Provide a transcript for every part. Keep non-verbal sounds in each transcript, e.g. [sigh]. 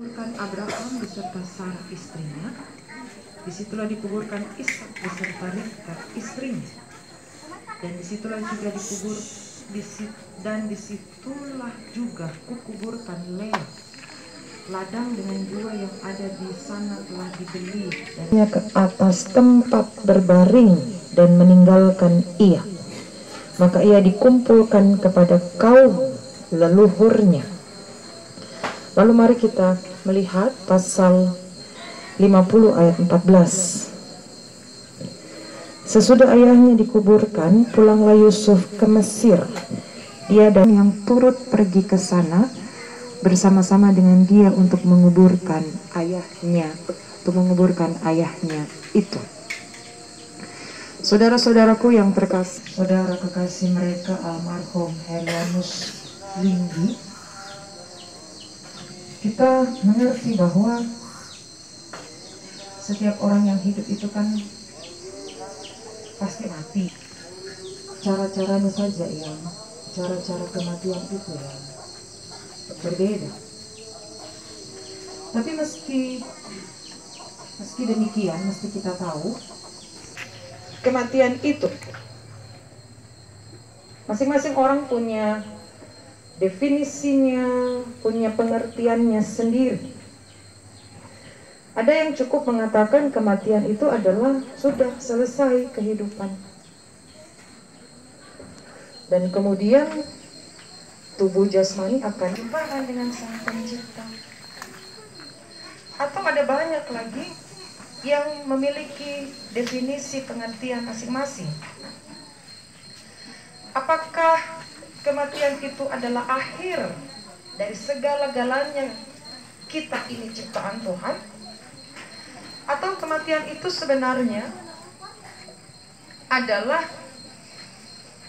Dikuburkan Abraham beserta Sarah istrinya. Di situlah dikuburkan Ishak beserta Ribka istrinya. Dan di situlah juga dikubur disit, dan di situlah juga kukuburkan Lea. Ladang dengan jiwa yang ada di sana telah dibeli dan ke atas tempat berbaring dan meninggalkan ia. Maka ia dikumpulkan kepada kaum leluhurnya. Lalu mari kita melihat pasal 50 ayat 14. Sesudah ayahnya dikuburkan, pulanglah Yusuf ke Mesir. Dia dan yang turut pergi ke sana bersama-sama dengan dia untuk menguburkan ayahnya, untuk menguburkan ayahnya itu. Saudara-saudaraku yang terkasih, saudara kekasih mereka almarhum Helianus Linggi, kita mengerti bahwa setiap orang yang hidup itu kan pasti mati. Cara-caranya saja yang cara-cara kematian itu ya berbeda. Tapi meski meski demikian mesti kita tahu kematian itu masing-masing orang punya definisinya punya pengertiannya sendiri ada yang cukup mengatakan kematian itu adalah sudah selesai kehidupan. Dan kemudian tubuh jasmani akan dibahan dengan sang pencipta. Atau ada banyak lagi yang memiliki definisi pengertian masing-masing. Apakah kematian itu adalah akhir dari segala-galanya kita ini ciptaan Tuhan? Atau kematian itu sebenarnya adalah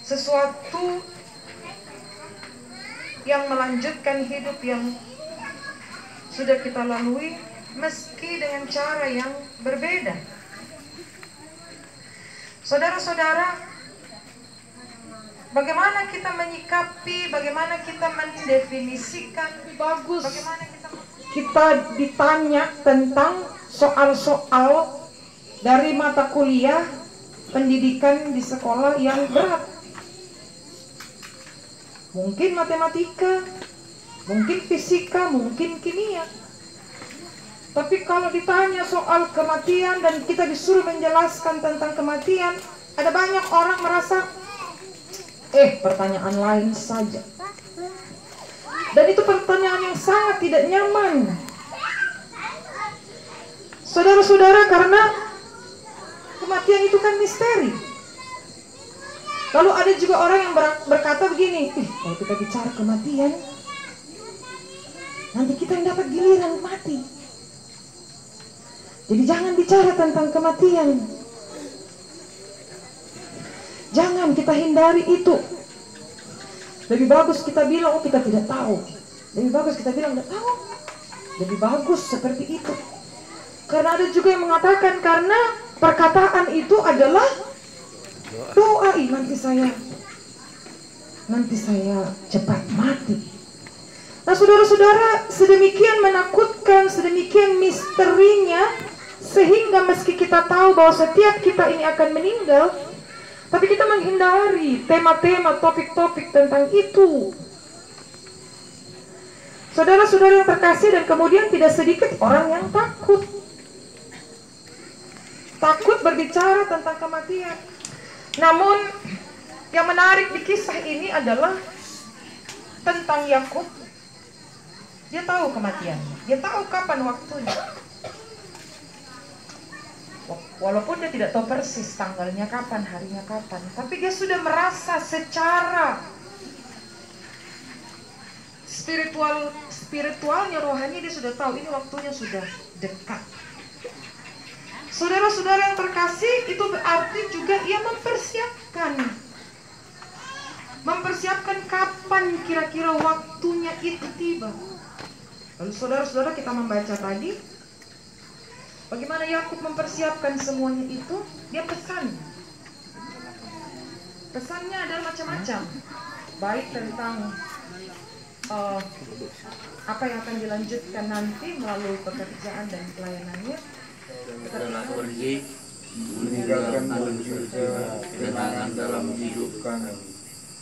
sesuatu yang melanjutkan hidup yang sudah kita lalui meski dengan cara yang berbeda. Saudara-saudara, bagaimana kita menyikapi, bagaimana kita mendefinisikan, bagus. Bagaimana kita kita ditanya tentang soal-soal dari mata kuliah pendidikan di sekolah yang berat. Mungkin matematika, mungkin fisika, mungkin kimia. Tapi kalau ditanya soal kematian dan kita disuruh menjelaskan tentang kematian, ada banyak orang merasa, eh pertanyaan lain saja. Dan itu pertanyaan yang sangat tidak nyaman. Saudara-saudara, karena kematian itu kan misteri. Lalu ada juga orang yang berkata begini, eh, kalau kita bicara kematian, nanti kita yang dapat giliran mati. Jadi jangan bicara tentang kematian. Jangan kita hindari itu. Lebih bagus kita bilang, oh kita tidak tahu. Lebih bagus kita bilang, tidak tahu. Lebih bagus seperti itu. Karena ada juga yang mengatakan, karena perkataan itu adalah doa. nanti saya, nanti saya cepat mati. Nah saudara-saudara, sedemikian menakutkan, sedemikian misterinya, sehingga meski kita tahu bahwa setiap kita ini akan meninggal, tapi kita menghindari tema-tema, topik-topik tentang itu. Saudara-saudara yang terkasih dan kemudian tidak sedikit orang yang takut. Takut berbicara tentang kematian. Namun yang menarik di kisah ini adalah tentang Yakub. Dia tahu kematiannya. Dia tahu kapan waktunya. Walaupun dia tidak tahu persis tanggalnya kapan, harinya kapan, tapi dia sudah merasa secara spiritual spiritualnya rohani dia sudah tahu ini waktunya sudah dekat. Saudara-saudara yang terkasih itu berarti juga ia mempersiapkan mempersiapkan kapan kira-kira waktunya itu tiba. Lalu saudara-saudara kita membaca tadi Bagaimana Yakub mempersiapkan semuanya itu? Dia pesan. Pesannya adalah macam-macam. Baik tentang uh, apa yang akan dilanjutkan nanti melalui pekerjaan dan pelayanannya. telah pergi meninggalkan dalam hidup kami.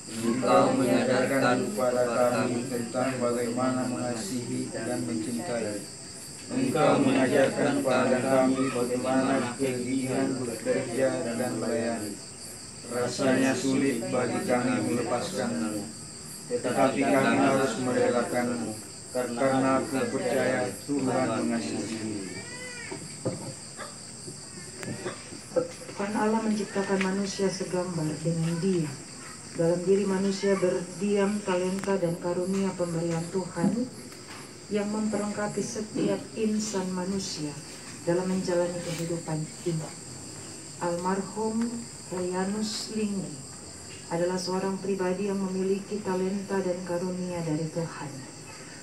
engkau menyadarkan kepada kami tentang bagaimana mengasihi dan mencintai. Engkau mengajarkan kepada kami bagaimana kegigihan bekerja dan melayani. Rasanya sulit bagi kami melepaskanmu, tetapi kami harus merelakanmu, karena aku percaya Tuhan mengasihi. Tuhan Allah menciptakan manusia segambar dengan dia. Dalam diri manusia berdiam talenta dan karunia pemberian Tuhan yang memperlengkapi setiap insan manusia dalam menjalani kehidupan ini. Almarhum Leyanus Linggi adalah seorang pribadi yang memiliki talenta dan karunia dari Tuhan.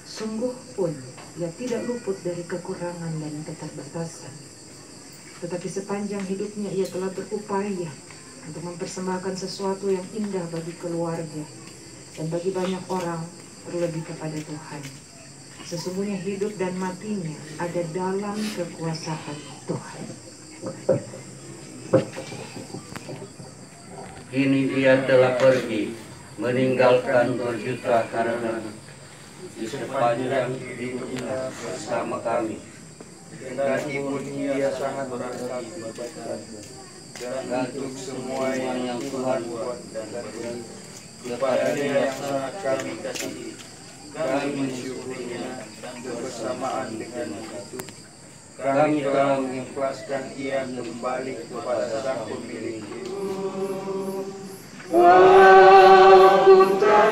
Sungguh pun ia tidak luput dari kekurangan dan keterbatasan. Tetapi sepanjang hidupnya ia telah berupaya untuk mempersembahkan sesuatu yang indah bagi keluarga dan bagi banyak orang terlebih kepada Tuhan. Sesungguhnya hidup dan matinya ada dalam kekuasaan Tuhan. kini ia telah pergi meninggalkan berjuta karena di sepanjang hidupnya bersama kami Kendati pun ia sangat berarti. Dan untuk semua yang Tuhan buat dan beri kepada dia yang sangat kami kasihi, kami mensyukurinya dan bersamaan dengan itu kami telah mengikhlaskan ia kembali kepada sang pemilik hidup. Aku tak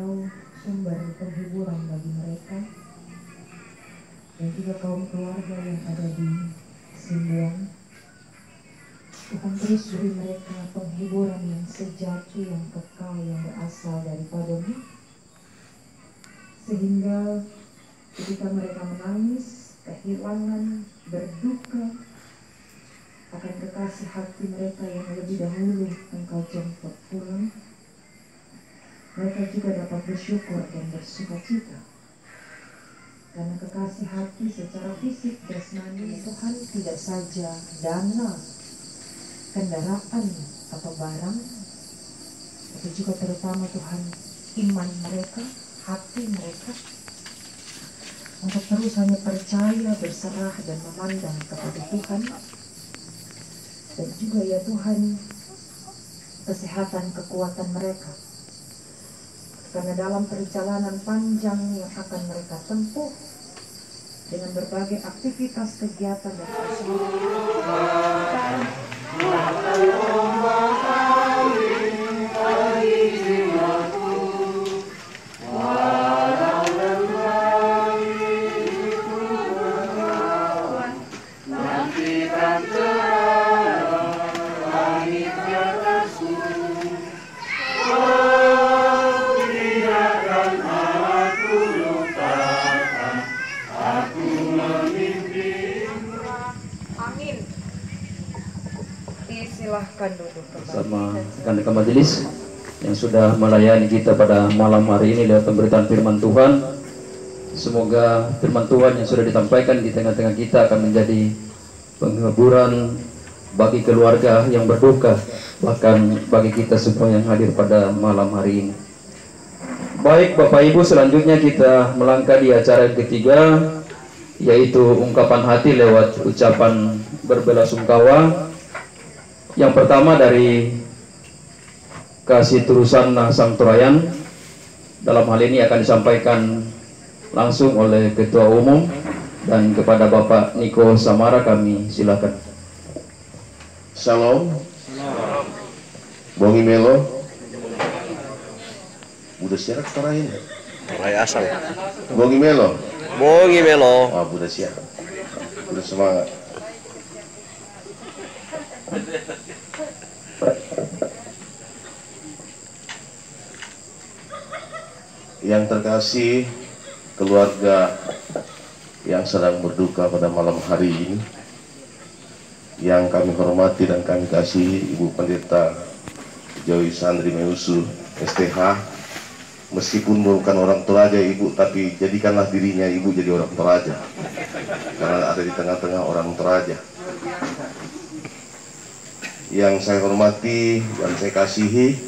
Engkau sumber penghiburan bagi mereka dan juga kaum keluarga yang ada di Simbuang. Tuhan terus beri mereka penghiburan yang sejati, yang kekal, yang berasal daripadamu sehingga ketika mereka menangis, kehilangan, berduka akan kekasih hati mereka yang lebih dahulu engkau jemput pulang mereka juga dapat bersyukur dan bersuka cita karena kekasih hati secara fisik jasmani Tuhan tidak saja dana kendaraan atau barang tapi juga terutama Tuhan iman mereka hati mereka untuk terus hanya percaya, berserah, dan memandang kepada Tuhan. Dan juga ya Tuhan, kesehatan, kekuatan mereka. Karena dalam perjalanan panjang yang akan mereka tempuh, dengan berbagai aktivitas, kegiatan, dan fasilitas. Silahkan duduk kembali. sama rekan-rekan majelis yang sudah melayani kita pada malam hari ini lewat pemberitaan firman Tuhan. Semoga firman Tuhan yang sudah ditampaikan di tengah-tengah kita akan menjadi penghiburan bagi keluarga yang berduka, bahkan bagi kita semua yang hadir pada malam hari ini. Baik Bapak Ibu, selanjutnya kita melangkah di acara ketiga, yaitu ungkapan hati lewat ucapan berbelasungkawa. Yang pertama dari kasih terusan Sang Turayan dalam hal ini akan disampaikan langsung oleh Ketua Umum dan kepada Bapak Niko Samara kami silakan. Shalom. Bongi Melo. Udah siap terakhir. Rai asal. Bongi Melo. Bongi melo. Ah, udah siap. Udah semangat. Yang terkasih keluarga yang sedang berduka pada malam hari ini yang kami hormati dan kami kasih Ibu Pendeta Joy Sandri Meusu STH meskipun bukan orang Toraja Ibu tapi jadikanlah dirinya Ibu jadi orang Toraja karena ada di tengah-tengah orang Toraja yang saya hormati dan saya kasihi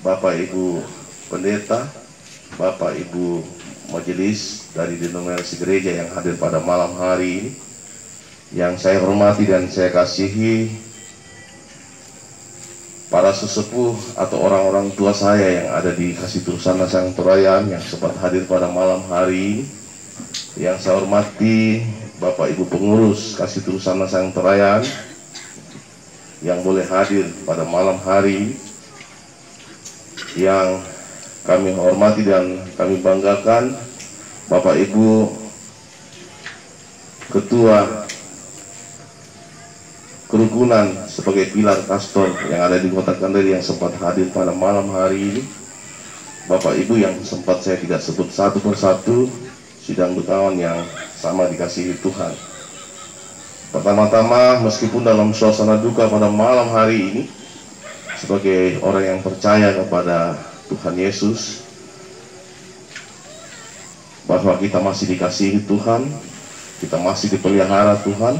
Bapak Ibu Pendeta Bapak Ibu Majelis dari denominasi gereja yang hadir pada malam hari ini yang saya hormati dan saya kasihi para sesepuh atau orang-orang tua saya yang ada di Kasih Tursana Sang Turayan yang sempat hadir pada malam hari ini. Yang saya hormati Bapak Ibu pengurus Kasih Tursana Sang Turayan yang boleh hadir pada malam hari yang kami hormati dan kami banggakan Bapak Ibu Ketua kerukunan sebagai pilar kastor yang ada di kota Kendari yang sempat hadir pada malam hari ini. Bapak Ibu yang sempat saya tidak sebut satu persatu sidang berkawan yang sama dikasihi Tuhan. Pertama-tama meskipun dalam suasana duka pada malam hari ini sebagai orang yang percaya kepada Tuhan Yesus bahwa kita masih dikasihi Tuhan kita masih dipelihara Tuhan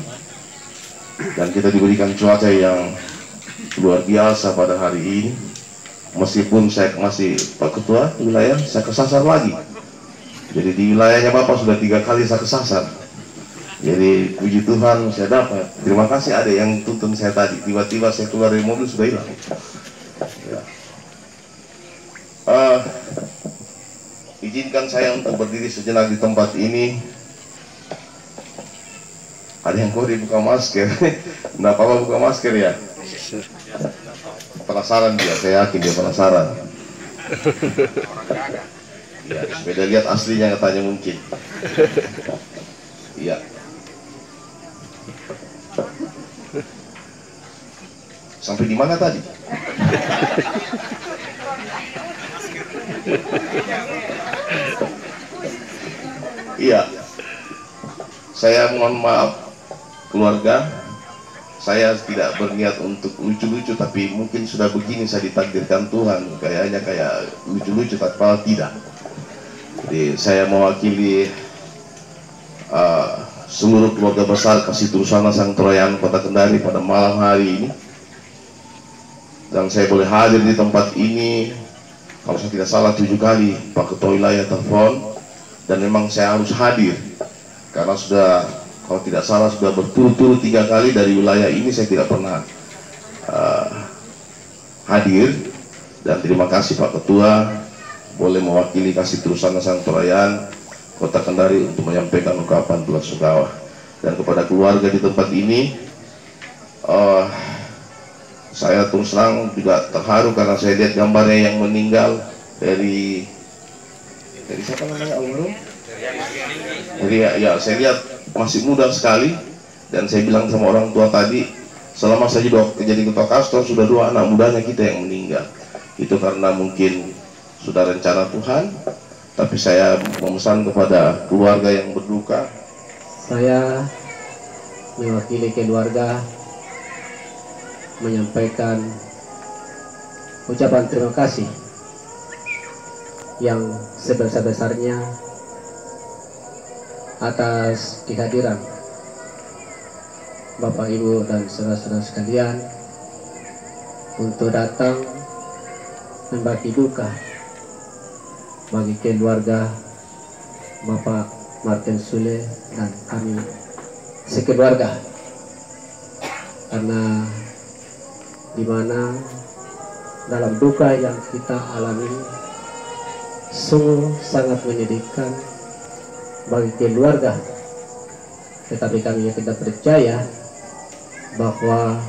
dan kita diberikan cuaca yang luar biasa pada hari ini. Meskipun saya masih Pak Ketua wilayah saya kesasar lagi. Jadi di wilayahnya Bapak sudah tiga kali saya kesasar. Jadi puji Tuhan saya dapat. Terima kasih ada yang tuntun saya tadi. Tiba-tiba saya keluar dari mobil sudah hilang. Ya. Uh, izinkan saya untuk berdiri sejenak di tempat ini. Ada yang kode buka masker? [laughs] Nah apa buka masker ya? Penasaran dia saya yakin dia penasaran. Ya beda lihat aslinya katanya mungkin. Iya sampai di mana tadi saya mohon maaf keluarga. Saya tidak berniat untuk lucu-lucu tapi mungkin sudah begini saya ditakdirkan Tuhan. Kayaknya kayak lucu-lucu malah tidak. Jadi saya mewakili uh, seluruh keluarga besar kasih Tursana Sang Troyan Kota Kendari pada malam hari ini. Dan saya boleh hadir di tempat ini. Kalau saya tidak salah tujuh kali Pak Ketua Wilayah telepon. Dan memang saya harus hadir karena sudah kalau tidak salah sudah berturut-turut tiga kali dari wilayah ini saya tidak pernah uh, hadir dan terima kasih Pak Ketua boleh mewakili kasih terusan Santorayan Kota Kendari untuk menyampaikan ungkapan belasungkawa dan kepada keluarga di tempat ini uh, saya terus terang juga terharu karena saya lihat gambarnya yang meninggal dari dari siapa namanya almarhum? Jadi ya, ya saya lihat masih muda sekali dan saya bilang sama orang tua tadi selama saya jadi, jadi ketua kastor sudah dua anak mudanya kita yang meninggal. Itu karena mungkin sudah rencana Tuhan tapi saya memesan kepada keluarga yang berduka. Saya mewakili keluarga menyampaikan ucapan terima kasih yang sebesar-besarnya atas kehadiran Bapak Ibu dan saudara-saudara sekalian untuk datang membagi duka bagi keluarga Bapak Martin Sule dan kami sekeluarga. Karena di mana dalam duka yang kita alami sungguh sangat menyedihkan bagi keluarga tetapi kami tidak percaya bahwa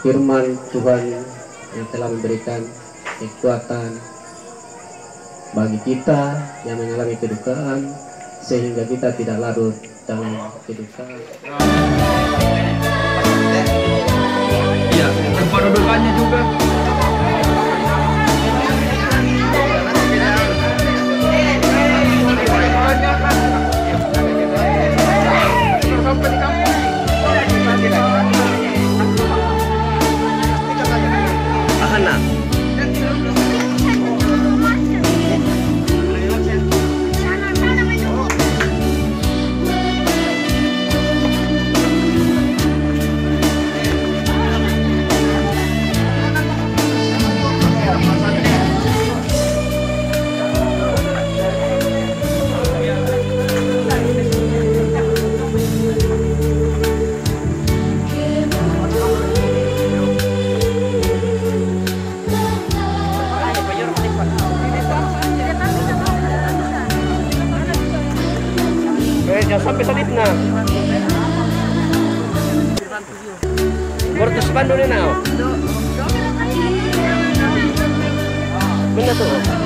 firman Tuhan yang telah memberikan kekuatan bagi kita yang mengalami kedukaan sehingga kita tidak larut dalam kedukaan. Dudukannya juga. Jangan sampai salib na. Bortus pandu ni now. Benda tu.